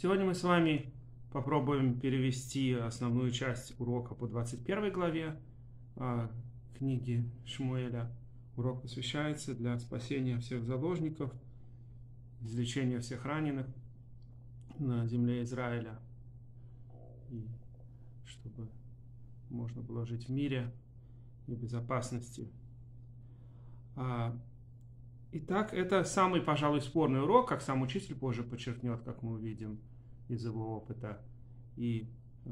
Сегодня мы с вами попробуем перевести основную часть урока по 21 главе а, книги Шмуэля. Урок посвящается для спасения всех заложников, излечения всех раненых на земле Израиля. И чтобы можно было жить в мире и безопасности. А, итак, это самый, пожалуй, спорный урок, как сам учитель позже подчеркнет, как мы увидим из его опыта. И э,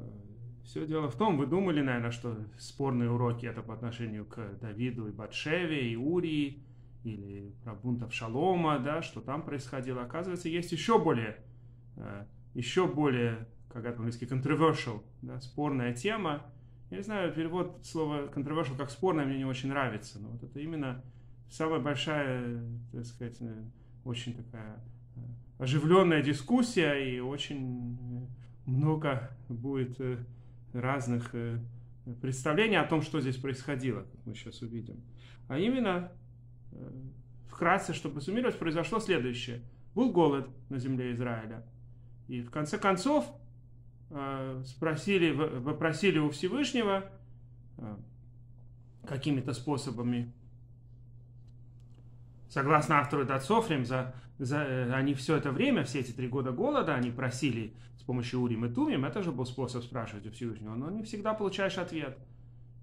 все дело в том, вы думали, наверное, что спорные уроки это по отношению к Давиду и Батшеве, и Урии, или про бунтов Шалома, да, что там происходило. Оказывается, есть еще более, э, еще более, как это по-английски, controversial, да, спорная тема. Я не знаю, перевод слова controversial как спорное мне не очень нравится, но вот это именно самая большая, так сказать, э, очень такая оживленная дискуссия и очень много будет э, разных представлений о том, что здесь происходило, как мы сейчас увидим. А именно, вкратце, чтобы суммировать, произошло следующее. Был голод на земле Израиля. И в конце концов спросили, вопросили у Всевышнего какими-то способами согласно автору Дацофрим, за, за, э, они все это время, все эти три года голода, они просили с помощью Урим и Тумим, это же был способ спрашивать у Всевышнего, но не всегда получаешь ответ.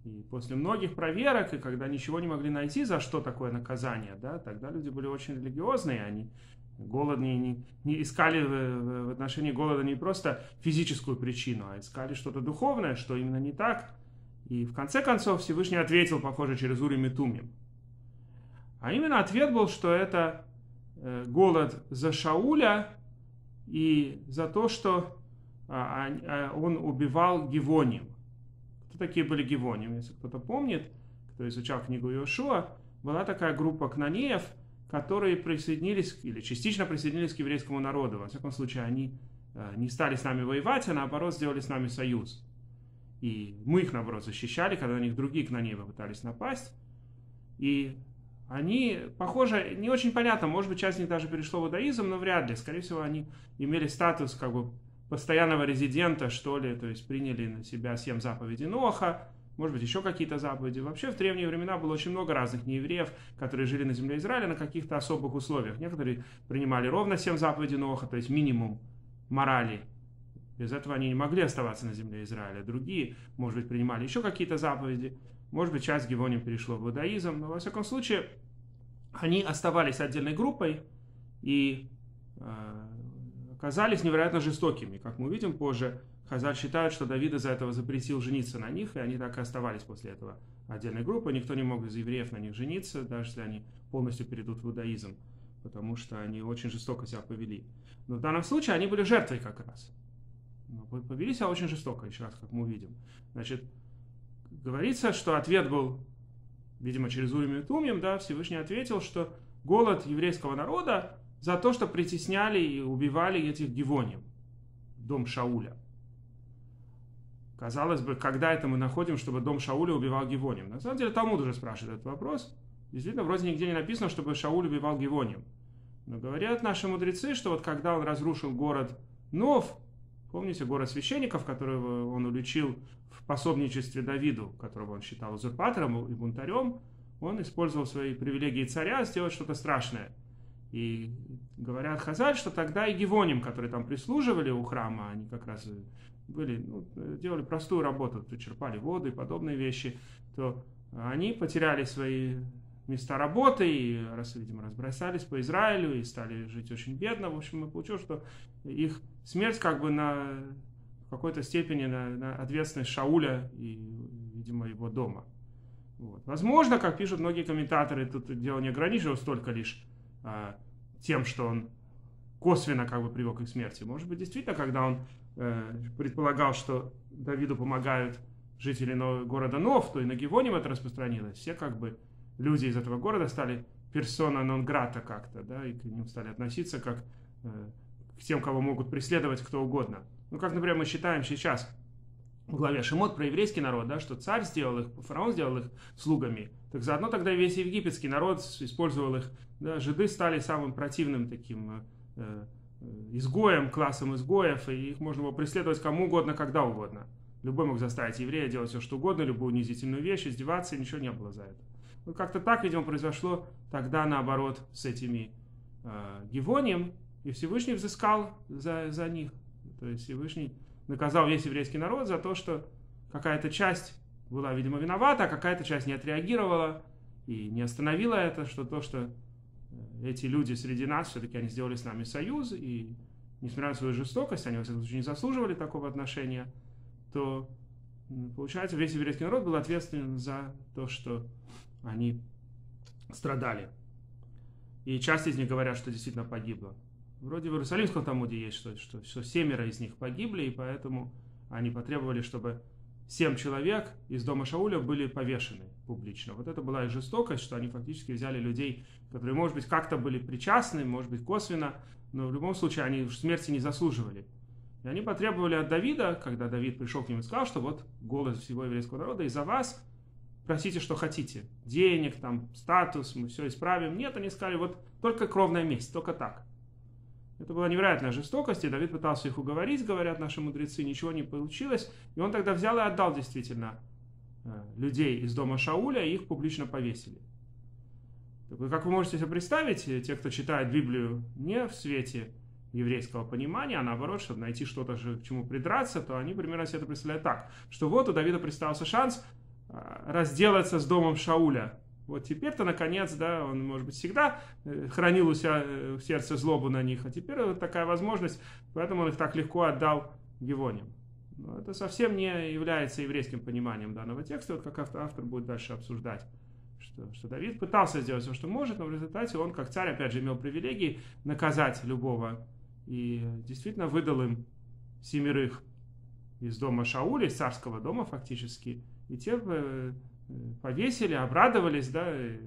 И после многих проверок, и когда ничего не могли найти, за что такое наказание, да, тогда люди были очень религиозные, они голодные, не, не искали в, в отношении голода не просто физическую причину, а искали что-то духовное, что именно не так. И в конце концов Всевышний ответил, похоже, через Урим и Тумим. А именно ответ был, что это э, голод за Шауля и за то, что а, а, он убивал Гивоним. Кто такие были Гивоним? Если кто-то помнит, кто изучал книгу Иошуа, была такая группа кнанеев, которые присоединились или частично присоединились к еврейскому народу. Во всяком случае, они э, не стали с нами воевать, а наоборот сделали с нами союз. И мы их, наоборот, защищали, когда на них другие кнанеи пытались напасть. И они, похоже, не очень понятно, может быть, часть из них даже перешло в иудаизм, но вряд ли. Скорее всего, они имели статус как бы постоянного резидента, что ли, то есть приняли на себя семь заповедей Ноха, может быть, еще какие-то заповеди. Вообще, в древние времена было очень много разных неевреев, которые жили на земле Израиля на каких-то особых условиях. Некоторые принимали ровно семь заповедей Ноха, то есть минимум морали. Без этого они не могли оставаться на земле Израиля. Другие, может быть, принимали еще какие-то заповеди. Может быть, часть Гевоним перешло в иудаизм, но во всяком случае они оставались отдельной группой и э, оказались невероятно жестокими. Как мы увидим позже, Хазаль считают, что Давид из-за этого запретил жениться на них, и они так и оставались после этого отдельной группой. Никто не мог из евреев на них жениться, даже если они полностью перейдут в иудаизм, потому что они очень жестоко себя повели. Но в данном случае они были жертвой как раз. Но повели себя очень жестоко, еще раз, как мы увидим. Значит, говорится, что ответ был, видимо, через Урим и Тумим, да, Всевышний ответил, что голод еврейского народа за то, что притесняли и убивали этих гивоним, дом Шауля. Казалось бы, когда это мы находим, чтобы дом Шауля убивал Гивоним? На самом деле Талмуд уже спрашивает этот вопрос. Действительно, вроде нигде не написано, чтобы Шауль убивал Гивоним. Но говорят наши мудрецы, что вот когда он разрушил город Нов, Помните город священников, которого он уличил в пособничестве Давиду, которого он считал узурпатором и бунтарем, он использовал свои привилегии царя сделать что-то страшное. И говорят Хазаль, что тогда и Гивоним, которые там прислуживали у храма, они как раз были, ну, делали простую работу, черпали воду и подобные вещи, то они потеряли свои места работы и, раз, видимо, разбросались по Израилю и стали жить очень бедно. В общем, мы получилось, что их смерть как бы на какой-то степени на, на ответственность Шауля и, видимо, его дома. Вот. Возможно, как пишут многие комментаторы, тут дело не ограничивалось только лишь а, тем, что он косвенно как бы привел к их смерти. Может быть, действительно, когда он э, предполагал, что Давиду помогают жители города Нов, то и на Гивоним это распространилось. Все как бы люди из этого города стали персона нон грата как-то, да, и к ним стали относиться как э, к тем, кого могут преследовать кто угодно. Ну, как, например, мы считаем сейчас в главе Шимот про еврейский народ, да, что царь сделал их, фараон сделал их слугами, так заодно тогда весь египетский народ использовал их, да, жиды стали самым противным таким э, изгоем, классом изгоев, и их можно было преследовать кому угодно, когда угодно. Любой мог заставить еврея делать все, что угодно, любую унизительную вещь, издеваться, и ничего не было за это. Вот как-то так, видимо, произошло тогда наоборот с этими э, Гевонием, и Всевышний взыскал за, за них. То есть Всевышний наказал весь еврейский народ за то, что какая-то часть была, видимо, виновата, а какая-то часть не отреагировала и не остановила это, что то, что э, эти люди среди нас, все-таки они сделали с нами союз, и несмотря на свою жестокость, они, во всяком случае, не заслуживали такого отношения, то, получается, весь еврейский народ был ответственен за то, что они страдали. И часть из них говорят, что действительно погибло. Вроде в Иерусалимском Талмуде есть, что, что, что семеро из них погибли, и поэтому они потребовали, чтобы семь человек из дома Шауля были повешены публично. Вот это была и жестокость, что они фактически взяли людей, которые, может быть, как-то были причастны, может быть, косвенно, но в любом случае они смерти не заслуживали. И они потребовали от Давида, когда Давид пришел к ним и сказал, что вот голос всего еврейского народа, и за вас просите, что хотите. Денег, там, статус, мы все исправим. Нет, они сказали, вот только кровная месть, только так. Это была невероятная жестокость, и Давид пытался их уговорить, говорят наши мудрецы, ничего не получилось. И он тогда взял и отдал действительно э, людей из дома Шауля, и их публично повесили. Как вы можете себе представить, те, кто читает Библию не в свете еврейского понимания, а наоборот, чтобы найти что-то, к чему придраться, то они примерно себе это представляют так, что вот у Давида представился шанс э, разделаться с домом Шауля, вот теперь-то, наконец, да, он, может быть, всегда э, хранил у себя э, в сердце злобу на них, а теперь вот такая возможность, поэтому он их так легко отдал Гевоним. Но это совсем не является еврейским пониманием данного текста, вот как автор, будет дальше обсуждать. Что, что Давид пытался сделать все, что может, но в результате он, как царь, опять же, имел привилегии наказать любого. И действительно выдал им семерых из дома Шауля, царского дома фактически. И те э, повесили, обрадовались, да, э,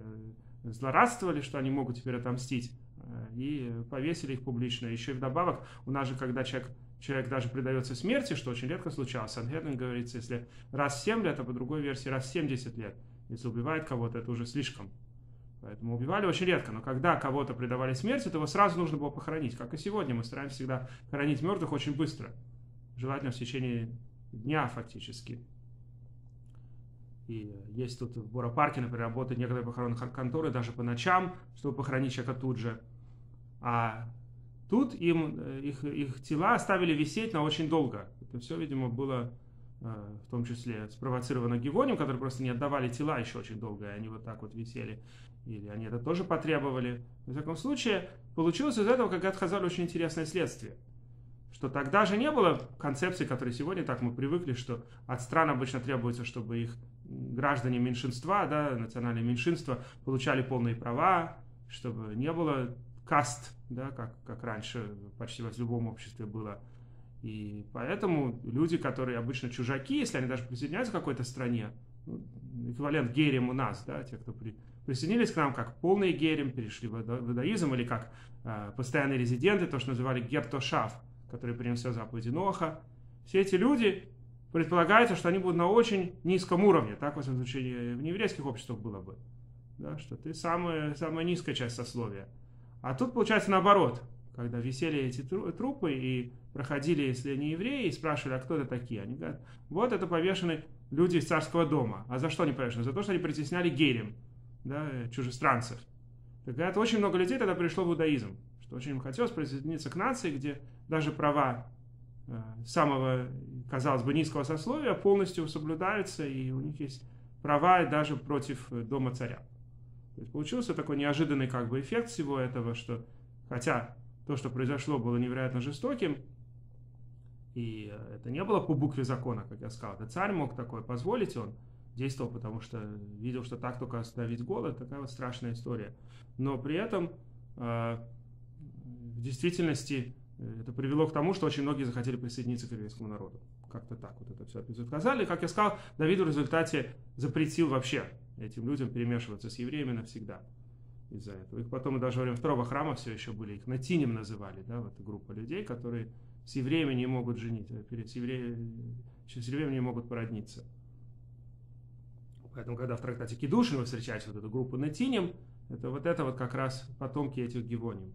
злорадствовали, что они могут теперь отомстить, э, и повесили их публично. Еще и вдобавок, у нас же, когда человек, человек даже предается смерти, что очень редко случалось, Сангедрин говорится, если раз в 7 лет, а по другой версии раз в 70 лет, если убивает кого-то, это уже слишком. Поэтому убивали очень редко. Но когда кого-то предавали смерти, то его сразу нужно было похоронить. Как и сегодня, мы стараемся всегда хоронить мертвых очень быстро. Желательно в течение дня фактически. И есть тут в Боропарке, например, работают некоторые похоронные конторы даже по ночам, чтобы похоронить человека тут же. А тут им э, их, их тела оставили висеть на очень долго. Это все, видимо, было э, в том числе спровоцировано Гевонем, которые просто не отдавали тела еще очень долго, и они вот так вот висели. Или они это тоже потребовали. В всяком случае, получилось из этого, как отказали, очень интересное следствие что тогда же не было концепции, которой сегодня так мы привыкли, что от стран обычно требуется, чтобы их граждане меньшинства, да, национальные меньшинства получали полные права, чтобы не было каст, да, как, как раньше почти в любом обществе было. И поэтому люди, которые обычно чужаки, если они даже присоединяются к какой-то стране, ну, эквивалент герем у нас, да, те, кто при, присоединились к нам как полный герем, перешли в иудаизм, или как э, постоянные резиденты, то, что называли гертошав, который принес заповеди Ноха. Все эти люди, предполагается, что они будут на очень низком уровне. Так, во всяком случае, в нееврейских обществах было бы. Да, что ты самая, самая низкая часть сословия. А тут получается наоборот. Когда висели эти трупы и проходили, если не евреи, и спрашивали, а кто это такие? Они говорят, вот это повешены люди из царского дома. А за что они повешены? За то, что они притесняли герем, да, чужестранцев. Говорят, очень много людей тогда пришло в иудаизм, что очень им хотелось присоединиться к нации, где даже права самого, казалось бы, низкого сословия полностью соблюдаются, и у них есть права даже против э, дома царя. То есть получился такой неожиданный как бы эффект всего этого, что хотя то, что произошло, было невероятно жестоким, и э, это не было по букве закона, как я сказал. Это царь мог такое позволить, он действовал, потому что видел, что так только остановить голод, такая вот страшная история. Но при этом э, в действительности это привело к тому, что очень многие захотели присоединиться к еврейскому народу. Как-то так вот это все отказали. Как я сказал, Давид в результате запретил вообще этим людям перемешиваться с евреями навсегда из-за этого. Их потом даже во время второго храма все еще были, их натинем называли, да, вот группа людей, которые с евреями не могут женить, а с евреями, с евреями не могут породниться. Поэтому, когда в трактате Кедушин вы встречаете вот эту группу натинем, это вот это вот как раз потомки этих гевоним.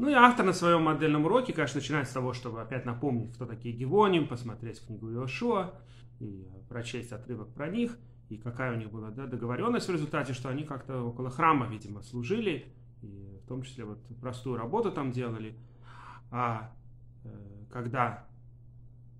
Ну и автор на своем модельном уроке, конечно, начинает с того, чтобы опять напомнить, кто такие Гевоним, посмотреть книгу Иошуа и прочесть отрывок про них, и какая у них была да, договоренность в результате, что они как-то около храма, видимо, служили, и в том числе вот простую работу там делали. А э, когда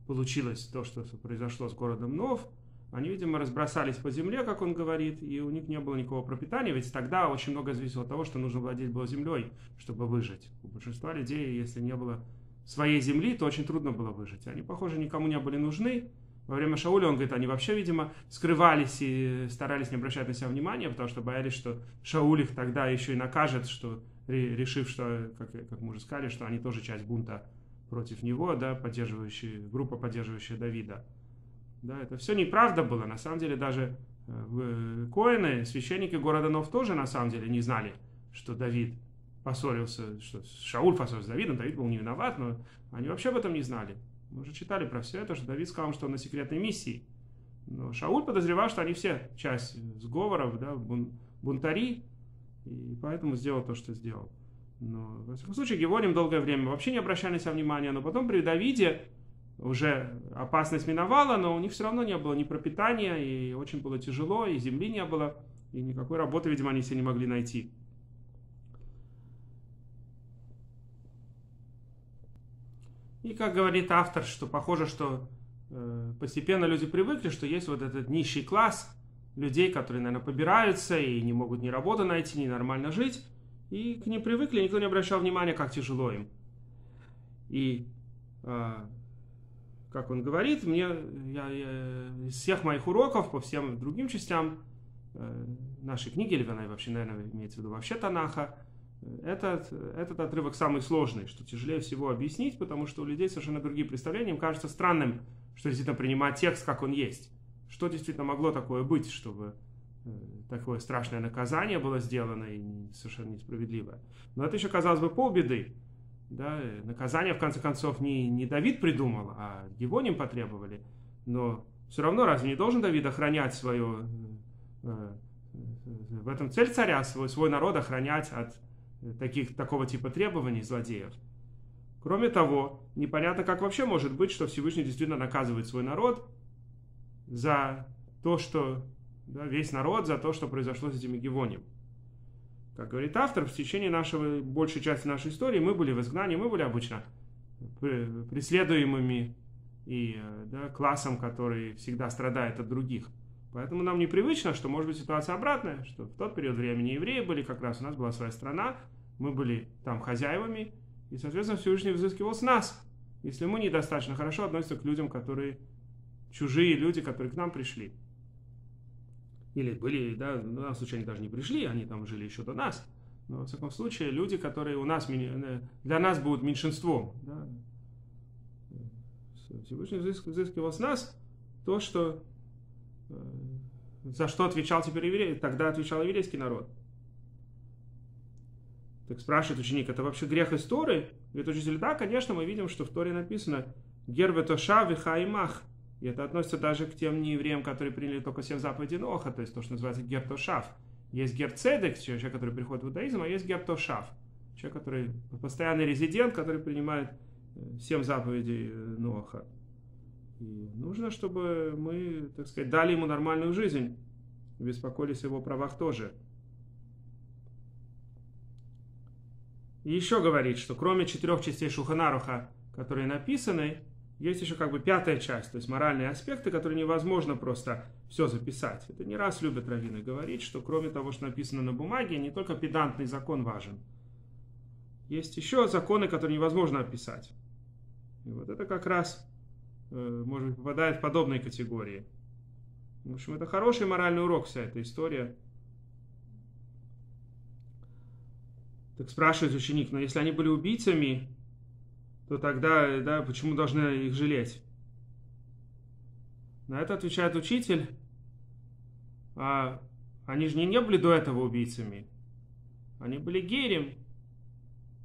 получилось то, что произошло с городом Нов, они, видимо, разбросались по земле, как он говорит, и у них не было никакого пропитания, ведь тогда очень много зависело от того, что нужно владеть было землей, чтобы выжить. У большинства людей, если не было своей земли, то очень трудно было выжить. Они, похоже, никому не были нужны. Во время Шауля, он говорит, они вообще, видимо, скрывались и старались не обращать на себя внимания, потому что боялись, что Шауль их тогда еще и накажет, что решив, что, как, как мы уже сказали, что они тоже часть бунта против него, да, поддерживающие, группа, поддерживающая Давида. Да, это все неправда было. На самом деле даже э, коины, священники города Нов тоже на самом деле не знали, что Давид поссорился, что Шауль поссорился с Давидом, Давид был не виноват, но они вообще об этом не знали. Мы уже читали про все это, что Давид сказал, что он на секретной миссии. Но Шауль подозревал, что они все часть сговоров, да, бун, бунтари, и поэтому сделал то, что сделал. Но, во всяком случае, Геворим долгое время вообще не обращали на себя внимания, но потом при Давиде уже опасность миновала, но у них все равно не было ни пропитания, и очень было тяжело, и земли не было, и никакой работы, видимо, они себе не могли найти. И как говорит автор, что похоже, что э, постепенно люди привыкли, что есть вот этот низший класс людей, которые, наверное, побираются и не могут ни работу найти, ни нормально жить. И к ним привыкли, никто не обращал внимания, как тяжело им. И э, как он говорит, мне я, я, из всех моих уроков по всем другим частям э, нашей книги, или она вообще, наверное, имеется в виду вообще Танаха, этот, этот отрывок самый сложный, что тяжелее всего объяснить, потому что у людей совершенно другие представления. Им кажется странным, что действительно принимать текст, как он есть. Что действительно могло такое быть, чтобы э, такое страшное наказание было сделано и совершенно несправедливое. Но это еще, казалось бы, полбеды. Да, наказание, в конце концов, не, не Давид придумал, а его ним потребовали. Но все равно разве не должен Давид охранять свое... Э, э, в этом цель царя, свой, свой народ охранять от таких, такого типа требований злодеев. Кроме того, непонятно, как вообще может быть, что Всевышний действительно наказывает свой народ за то, что да, весь народ, за то, что произошло с этими Гевоним. Как говорит автор, в течение нашего, большей части нашей истории мы были в изгнании, мы были обычно преследуемыми и э, да, классом, который всегда страдает от других. Поэтому нам непривычно, что может быть ситуация обратная, что в тот период времени евреи были, как раз у нас была своя страна, мы были там хозяевами, и, соответственно, Всевышний взыскивал с нас, если мы недостаточно хорошо относимся к людям, которые чужие люди, которые к нам пришли. Или были, да, в данном случае они даже не пришли, они там жили еще до нас. Но, во всяком случае, люди, которые у нас, э, для нас будут меньшинством. Да. Всевышний взыскивал с нас то, что, э, за что отвечал теперь еврей, тогда отвечал еврейский народ. Так спрашивает ученик, это вообще грех истории? Говорит учитель, да, конечно, мы видим, что в Торе написано «Герветоша вихаймах», и это относится даже к тем неевреям, которые приняли только семь заповедей Ноха, то есть то, что называется гертошав. Есть герцедек, человек, который приходит в иудаизм, а есть гертошав. Человек, который постоянный резидент, который принимает э, семь заповедей э, Ноха. И нужно, чтобы мы, так сказать, дали ему нормальную жизнь, беспокоились о его правах тоже. И еще говорит, что кроме четырех частей Шуханаруха, которые написаны, есть еще как бы пятая часть, то есть моральные аспекты, которые невозможно просто все записать. Это не раз любят раввины говорить, что кроме того, что написано на бумаге, не только педантный закон важен. Есть еще законы, которые невозможно описать. И вот это как раз, э, может быть, попадает в подобные категории. В общем, это хороший моральный урок, вся эта история. Так спрашивает ученик, но если они были убийцами, то тогда, да, почему должны их жалеть? На это отвечает учитель, а они же не, не были до этого убийцами. Они были герем.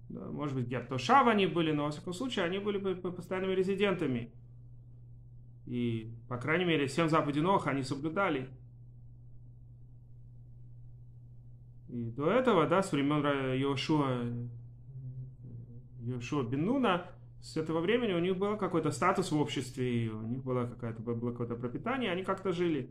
Да, может быть, гертошав они были, но, во всяком случае, они были бы постоянными резидентами. И, по крайней мере, всем заповедей Ноха они соблюдали. И до этого, да, с времен Йошуа бен Нуна, с этого времени у них был какой-то статус в обществе, у них было, какое-то, было какое-то пропитание, они как-то жили.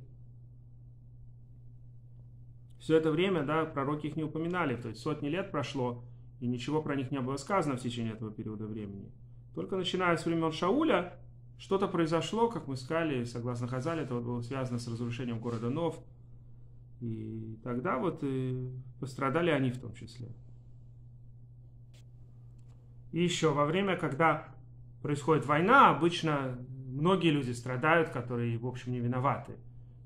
Все это время, да, пророки их не упоминали, то есть сотни лет прошло, и ничего про них не было сказано в течение этого периода времени. Только начиная с времен Шауля, что-то произошло, как мы сказали, согласно Хазале, это вот было связано с разрушением города Нов. И тогда вот и пострадали они в том числе. И еще во время, когда происходит война, обычно многие люди страдают, которые, в общем, не виноваты.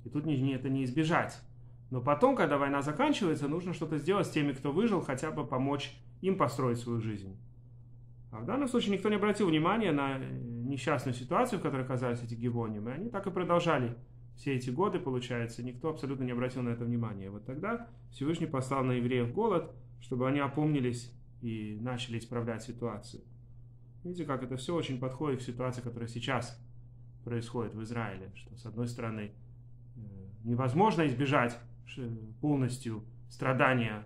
И тут не, это не избежать. Но потом, когда война заканчивается, нужно что-то сделать с теми, кто выжил, хотя бы помочь им построить свою жизнь. А в данном случае никто не обратил внимания на несчастную ситуацию, в которой оказались эти гивоним, и они так и продолжали все эти годы, получается, никто абсолютно не обратил на это внимания. Вот тогда Всевышний послал на евреев голод, чтобы они опомнились и начали исправлять ситуацию. Видите, как это все очень подходит к ситуации, которая сейчас происходит в Израиле, что с одной стороны э, невозможно избежать полностью страдания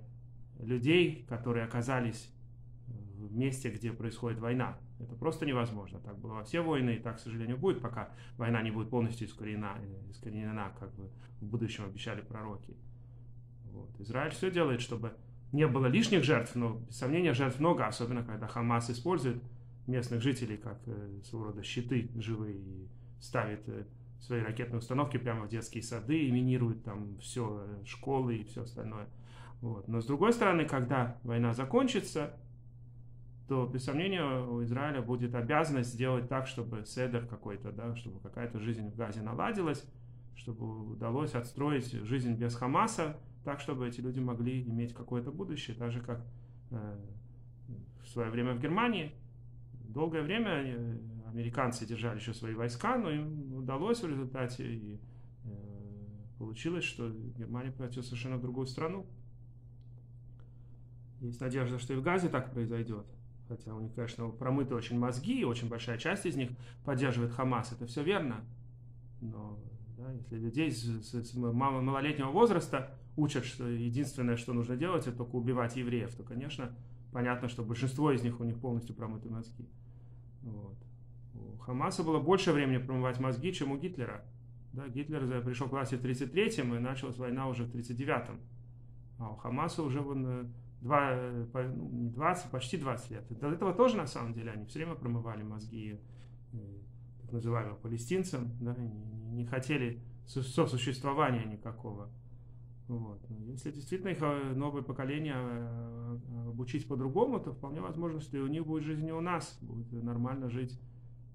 людей, которые оказались в месте, где происходит война. Это просто невозможно. Так было во все войны, и так, к сожалению, будет, пока война не будет полностью искоренена, искоренена как бы в будущем обещали пророки. Вот. Израиль все делает, чтобы не было лишних жертв, но, без сомнения, жертв много, особенно когда Хамас использует местных жителей как э, своего рода щиты живые и ставит э, свои ракетные установки прямо в детские сады и минирует там все, э, школы и все остальное. Вот. Но с другой стороны, когда война закончится, то, без сомнения, у Израиля будет обязанность сделать так, чтобы седер какой-то, да, чтобы какая-то жизнь в Газе наладилась, чтобы удалось отстроить жизнь без Хамаса, так, чтобы эти люди могли иметь какое-то будущее, так же, как э, в свое время в Германии. Долгое время э, американцы держали еще свои войска, но им удалось в результате, и э, получилось, что Германия превратилась совершенно в другую страну. Есть надежда, что и в Газе так произойдет. Хотя у них, конечно, промыты очень мозги, и очень большая часть из них поддерживает Хамас. Это все верно. Но да, если людей с, с, с малолетнего возраста учат, что единственное, что нужно делать, это только убивать евреев, то, конечно, понятно, что большинство из них у них полностью промыты мозги. Вот. У Хамаса было больше времени промывать мозги, чем у Гитлера. Да, Гитлер пришел к власти в 33-м, и началась война уже в 39-м. А у Хамаса уже вон, э, два, э, ну, 20, почти 20 лет. До этого тоже, на самом деле, они все время промывали мозги э, так называемым палестинцам, да, не, не хотели сосуществования никакого. Вот. Если действительно их э, новое поколение обучить по-другому, то вполне возможно, что и у них будет жизнь и у нас, будет нормально жить.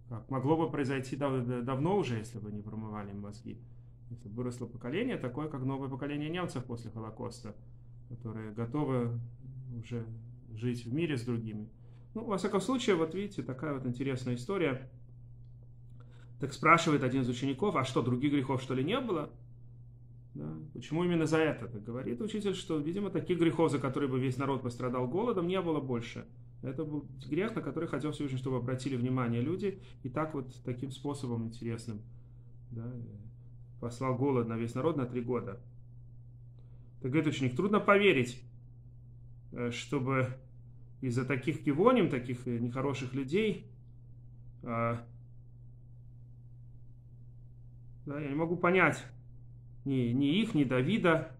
Как могло бы произойти дав- давно уже, если бы не промывали мозги. Если бы выросло поколение, такое, как новое поколение немцев после Холокоста, которые готовы уже жить в мире с другими. Ну, во всяком случае, вот видите, такая вот интересная история. Так спрашивает один из учеников, а что, других грехов что ли не было? Да? Почему именно за это? Говорит учитель, что, видимо, таких грехов, за которые бы весь народ пострадал голодом, не было больше. Это был грех, на который хотел Всевышний, чтобы обратили внимание люди. И так вот, таким способом интересным, да, послал голод на весь народ на три года. Так говорит ученик, трудно поверить, Э, чтобы из-за таких кивоним, таких э, нехороших людей, а, да, я не могу понять ни, ни их, ни Давида.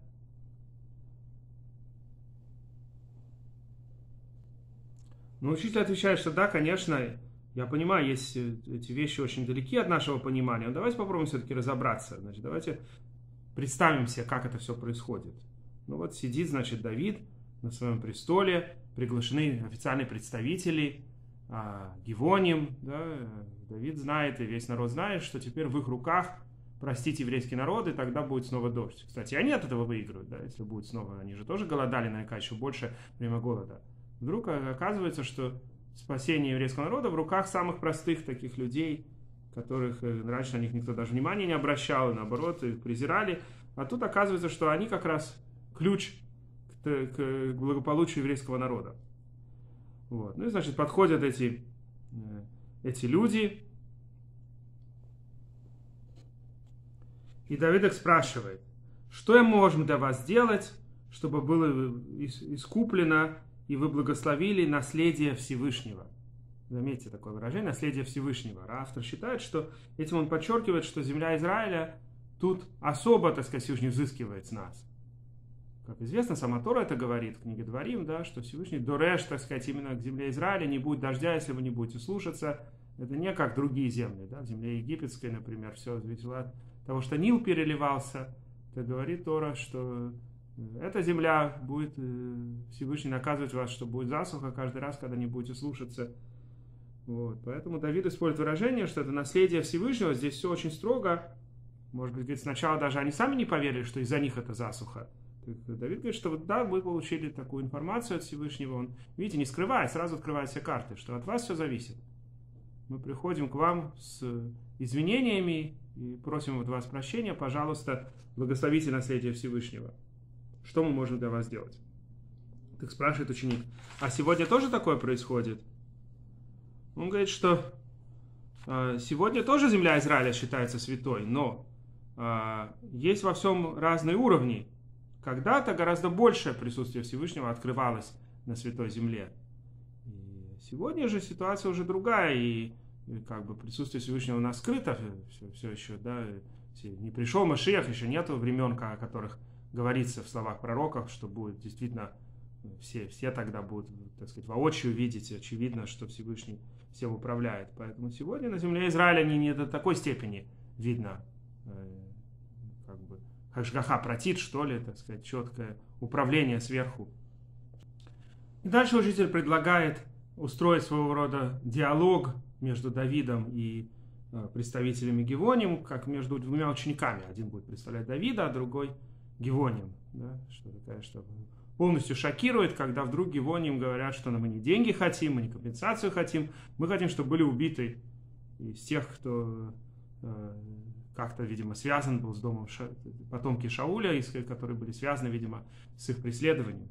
Но учитель отвечает, что да, конечно, я понимаю, есть э, эти вещи очень далеки от нашего понимания. Но давайте попробуем все-таки разобраться. Значит, давайте представим себе, как это все происходит. Ну вот сидит, значит, Давид, на своем престоле, приглашены официальные представители, а, Гивоним, да, Давид знает, и весь народ знает, что теперь в их руках простить еврейский народ, и тогда будет снова дождь. Кстати, они от этого выиграют, да, если будет снова, они же тоже голодали, наверняка, еще больше время голода. Вдруг оказывается, что спасение еврейского народа в руках самых простых таких людей, которых э, раньше на них никто даже внимания не обращал, наоборот, их презирали. А тут оказывается, что они как раз ключ к благополучию еврейского народа. Вот. Ну и, значит, подходят эти, э, эти люди, и Давид их спрашивает, что мы можем для вас сделать, чтобы было искуплено, и вы благословили наследие Всевышнего. Заметьте такое выражение, наследие Всевышнего. Автор считает, что этим он подчеркивает, что земля Израиля тут особо, так сказать, Всевышний взыскивает с нас. Как известно, сама Тора это говорит в книге Дворим, да, что Всевышний Дореш, так сказать, именно к земле Израиля не будет дождя, если вы не будете слушаться. Это не как другие земли, да, в земле египетской, например, все зависело от того, что Нил переливался. Это говорит Тора, что эта земля будет, э, Всевышний наказывать вас, что будет засуха каждый раз, когда не будете слушаться. Вот. Поэтому Давид использует выражение, что это наследие Всевышнего, здесь все очень строго. Может быть, говорит, сначала даже они сами не поверили, что из-за них это засуха. Давид говорит, что вот да, мы получили такую информацию от Всевышнего. Он, видите, не скрывает, сразу открывает все карты, что от вас все зависит. Мы приходим к вам с извинениями и просим от вас прощения. Пожалуйста, благословите наследие Всевышнего. Что мы можем для вас сделать? Так спрашивает ученик. А сегодня тоже такое происходит? Он говорит, что э, сегодня тоже земля Израиля считается святой, но э, есть во всем разные уровни. Когда-то гораздо большее присутствие Всевышнего открывалось на святой земле. Сегодня же ситуация уже другая, и как бы присутствие Всевышнего у нас скрыто все, все еще, да, не пришел Машиях, еще нету времен, о которых говорится в словах пророков, что будет действительно все, все тогда будут, так сказать, воочию видеть, очевидно, что Всевышний всем управляет. Поэтому сегодня на земле Израиля не, не до такой степени видно, э, как бы, хашгаха протит, что ли, так сказать, четкое управление сверху. И дальше учитель предлагает устроить своего рода диалог между Давидом и э, представителями Гевоним, как между двумя учениками. Один будет представлять Давида, а другой – Гивоним, да, что такая, что полностью шокирует, когда вдруг Гивоним говорят, что мы не деньги хотим, мы не компенсацию хотим, мы хотим, чтобы были убиты из тех, кто э, как-то, видимо, связан был с домом Ша... потомки Шауля, которые были связаны, видимо, с их преследованием.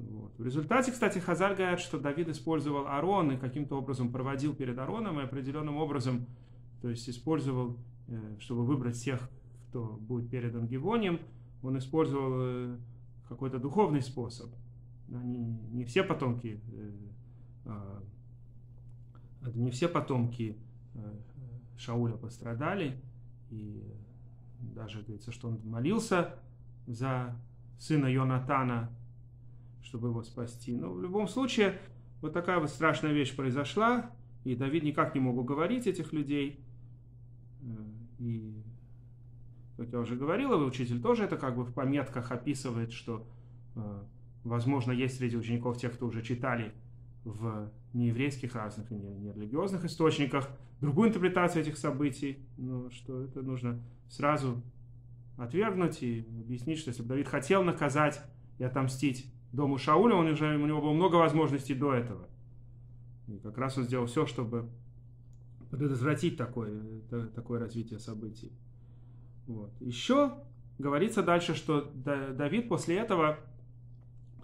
Вот. В результате, кстати, Хазар говорит, что Давид использовал Арон и каким-то образом проводил перед Ароном и определенным образом, то есть использовал, э, чтобы выбрать тех, кто будет передан Гивонием, он использовал э, какой-то духовный способ. Не, не все потомки, э, а, не все потомки Шауля пострадали, и даже говорится, что он молился за сына Йонатана, чтобы его спасти. Но в любом случае, вот такая вот страшная вещь произошла, и Давид никак не мог уговорить этих людей. И как я уже говорил, и учитель тоже это как бы в пометках описывает, что, э, возможно, есть среди учеников тех, кто уже читали в нееврейских разных и нерелигиозных источниках другую интерпретацию этих событий, но что это нужно сразу отвергнуть и объяснить, что если бы Давид хотел наказать и отомстить дому Шауля, он уже, у него было много возможностей до этого. И как раз он сделал все, чтобы предотвратить такое, такое развитие событий. Вот. Еще говорится дальше, что Давид после этого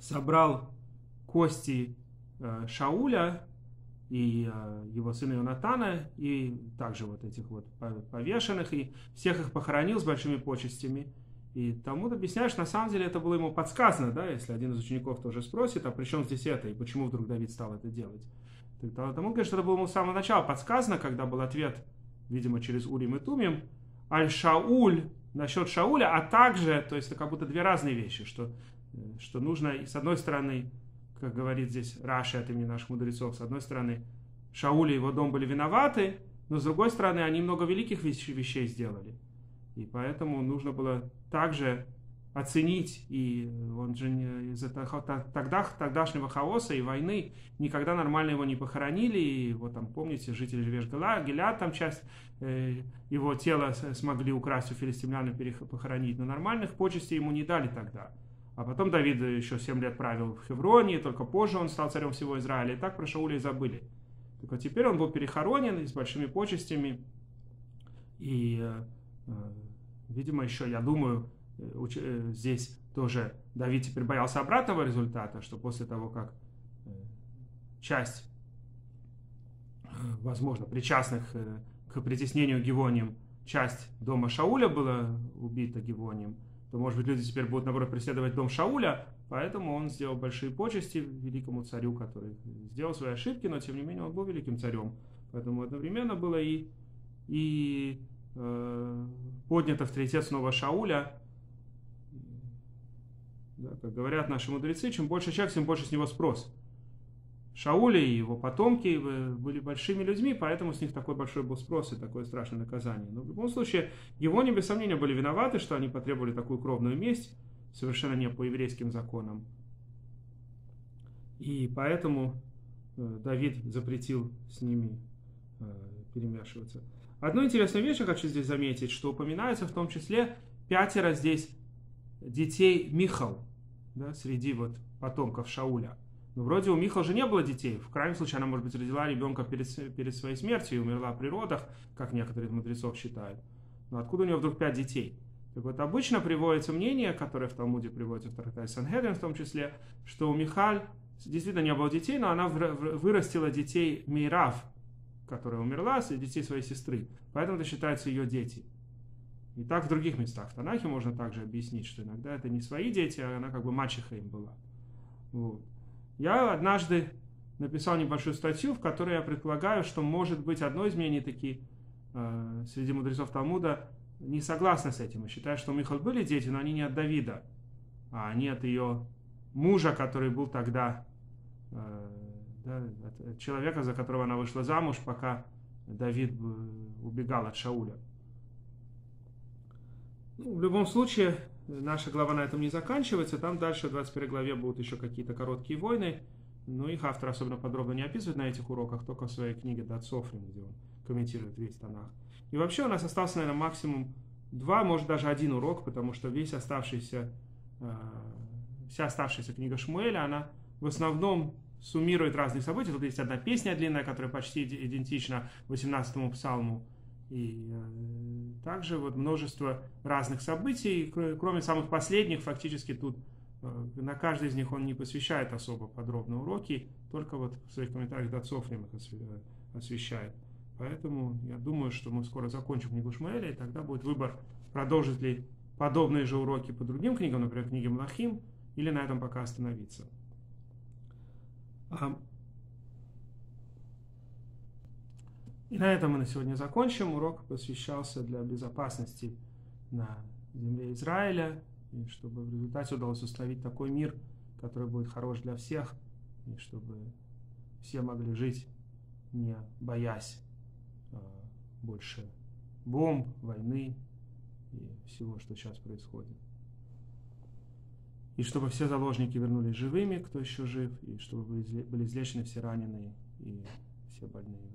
собрал кости э, Шауля и э, его сына Ионатана, и также вот этих вот повешенных, и всех их похоронил с большими почестями. И тому объясняешь, на самом деле это было ему подсказано, да, если один из учеников тоже спросит, а при чем здесь это, и почему вдруг Давид стал это делать. Тому что это было ему с самого начала подсказано, когда был ответ, видимо, через Урим и Тумим, Аль-Шауль насчет Шауля, а также, то есть это как будто две разные вещи, что, что нужно, с одной стороны, как говорит здесь Раши от имени наших мудрецов, с одной стороны, Шауль и его дом были виноваты, но с другой стороны, они много великих вещей сделали. И поэтому нужно было также оценить, и он же из-за тогда, тогдашнего хаоса и войны никогда нормально его не похоронили, и вот там, помните, жители Гилят, там часть э, его тела смогли украсть у филистимлян и похоронить, но нормальных почестей ему не дали тогда. А потом Давид еще 7 лет правил в Хевроне, только позже он стал царем всего Израиля, и так про Шауля и забыли. Только теперь он был перехоронен с большими почестями, и, э видимо, еще, я думаю, Э, э, здесь тоже Давид теперь боялся обратного результата, что после того, как э, часть, возможно, причастных к притеснению Гевонием, часть дома Шауля была убита Гевонием, то, может быть, люди теперь будут, наоборот, преследовать дом Шауля, поэтому он сделал большие почести великому царю, который сделал свои ошибки, но тем не менее он был великим царем. Поэтому одновременно было и, и э, поднят авторитет снова Шауля. Да, как говорят наши мудрецы, чем больше человек, тем больше с него спрос. Шауля и его потомки были большими людьми, поэтому с них такой большой был спрос и такое страшное наказание. Но в любом случае, его не без сомнения были виноваты, что они потребовали такую кровную месть, совершенно не по еврейским законам. И поэтому э, Давид запретил с ними э, перемешиваться. Одну интересную вещь я хочу здесь заметить, что упоминается в том числе пятеро здесь детей Михал, да, среди вот потомков Шауля – но вроде у Михал же не было детей. В крайнем случае она, может быть, родила ребенка перед, перед своей смертью и умерла при родах, как некоторые из мудрецов считают. Но откуда у нее вдруг пять детей? Так вот, обычно приводится мнение, которое в Талмуде приводится в Трактате Санхедрин в том числе, что у Михаль действительно не было детей, но она вырастила детей Мейрав, которая умерла, и детей своей сестры. Поэтому это считаются ее дети. И так в других местах. В Танахе можно также объяснить, что иногда это не свои дети, а она как бы мачеха им была. Вот. Я однажды написал небольшую статью, в которой я предполагаю, что может быть одно из мнений таки э, среди мудрецов Талмуда не согласны с этим и считают, что у Михал были дети, но они не от Давида, а они от ее мужа, который был тогда э, да, от человека, за которого она вышла замуж, пока Давид убегал от Шауля. Ну, в любом случае, наша глава на этом не заканчивается. Там дальше в 21 главе будут еще какие-то короткие войны. Но их автор особенно подробно не описывает на этих уроках, только в своей книге Дат Софрин, где он комментирует весь Танах. И вообще у нас остался, наверное, максимум два, может даже один урок, потому что весь оставшийся, э, вся оставшаяся книга Шмуэля, она в основном суммирует разные события. Тут есть одна песня длинная, которая почти идентична 18-му псалму. И э, также вот множество разных событий, кроме самых последних, фактически тут э, на каждый из них он не посвящает особо подробно уроки, только вот в своих комментариях Дацофрим их э, освещает. Поэтому я думаю, что мы скоро закончим книгу Шмаэля, и тогда будет выбор, продолжить ли подобные же уроки по другим книгам, например, книге Млахим, или на этом пока остановиться. И на этом мы на сегодня закончим. Урок посвящался для безопасности на земле Израиля, и чтобы в результате удалось установить такой мир, который будет хорош для всех, и чтобы все могли жить, не боясь а, больше бомб, войны и всего, что сейчас происходит. И чтобы все заложники вернулись живыми, кто еще жив, и чтобы были излечены все раненые и все больные.